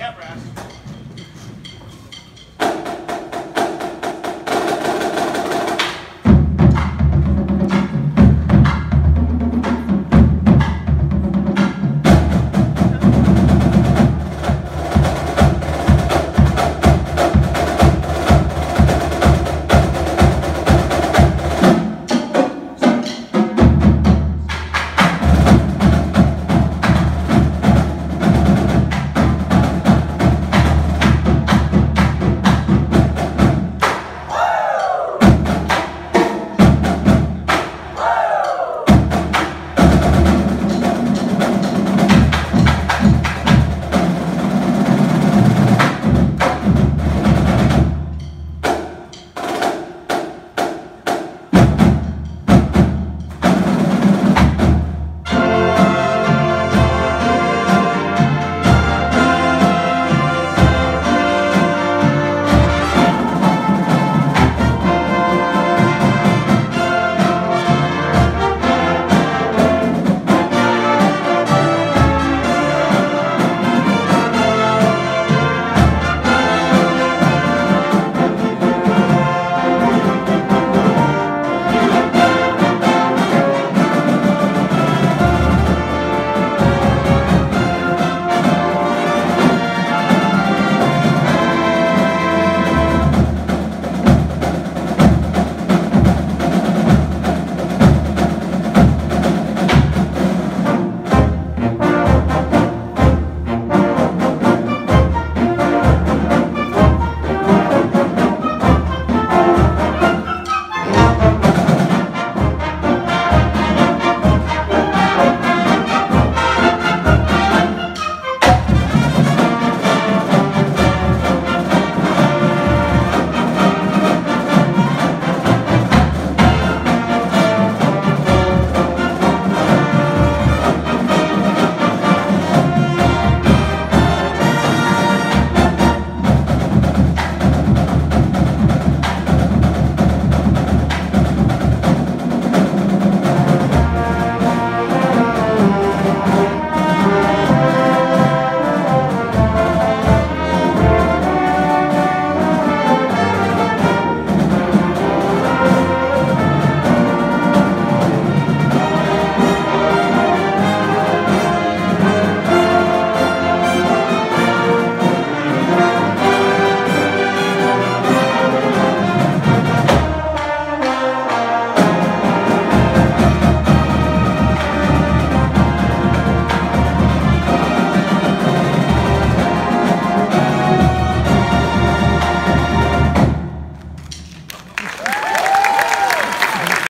Yeah, Brass.